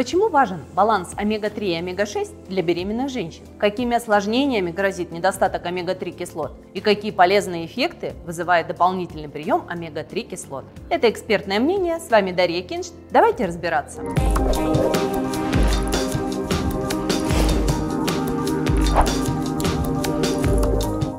Почему важен баланс омега-3 и омега-6 для беременных женщин? Какими осложнениями грозит недостаток омега-3 кислот? И какие полезные эффекты вызывает дополнительный прием омега-3 кислот? Это экспертное мнение. С вами Дарья Кинш. Давайте разбираться.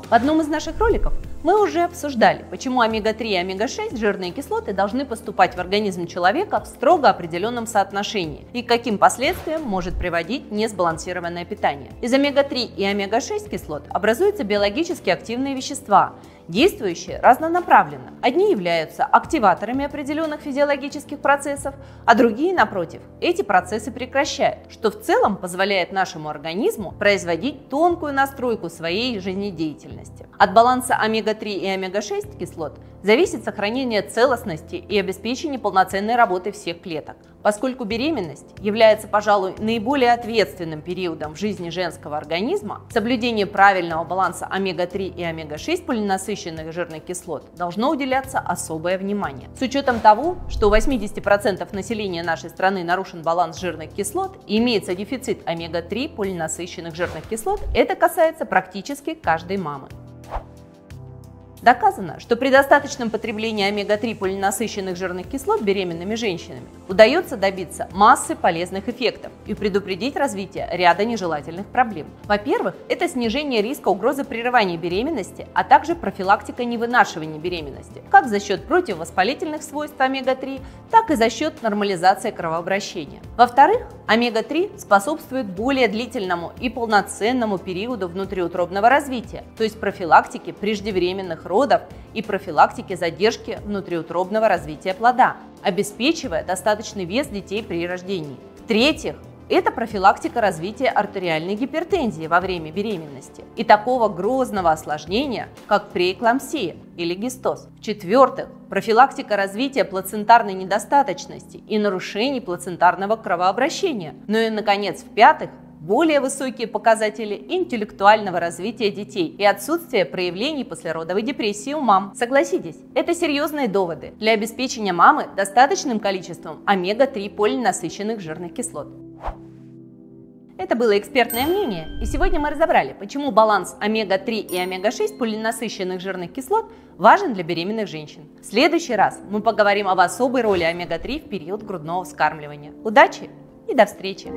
В одном из наших роликов мы уже обсуждали, почему омега-3 и омега-6 жирные кислоты должны поступать в организм человека в строго определенном соотношении и к каким последствиям может приводить несбалансированное питание. Из омега-3 и омега-6 кислот образуются биологически активные вещества, действующие разнонаправленно. Одни являются активаторами определенных физиологических процессов, а другие, напротив, эти процессы прекращают, что в целом позволяет нашему организму производить тонкую настройку своей жизнедеятельности. От баланса омега-3 и омега-6 кислот зависит сохранение целостности и обеспечение полноценной работы всех клеток. Поскольку беременность является, пожалуй, наиболее ответственным периодом в жизни женского организма, соблюдение правильного баланса омега-3 и омега-6 полинасыщенных жирных кислот должно уделяться особое внимание. С учетом того, что у 80% населения нашей страны нарушен баланс жирных кислот и имеется дефицит омега-3 полинасыщенных жирных кислот, это касается практически каждой мамы. Доказано, что при достаточном потреблении омега-3 полинасыщенных жирных кислот беременными женщинами удается добиться массы полезных эффектов и предупредить развитие ряда нежелательных проблем. Во-первых, это снижение риска угрозы прерывания беременности, а также профилактика невынашивания беременности, как за счет противовоспалительных свойств омега-3, так и за счет нормализации кровообращения. Во-вторых, омега-3 способствует более длительному и полноценному периоду внутриутробного развития, то есть профилактике преждевременных родов и профилактике задержки внутриутробного развития плода, обеспечивая достаточный вес детей при рождении. В-третьих, это профилактика развития артериальной гипертензии во время беременности и такого грозного осложнения, как преэклампсия или гистоз. В-четвертых, профилактика развития плацентарной недостаточности и нарушений плацентарного кровообращения. Ну и, наконец, в-пятых, более высокие показатели интеллектуального развития детей и отсутствие проявлений послеродовой депрессии у мам. Согласитесь, это серьезные доводы для обеспечения мамы достаточным количеством омега-3 полинасыщенных жирных кислот. Это было экспертное мнение, и сегодня мы разобрали, почему баланс омега-3 и омега-6 полинасыщенных жирных кислот важен для беременных женщин. В следующий раз мы поговорим об особой роли омега-3 в период грудного вскармливания. Удачи и до встречи!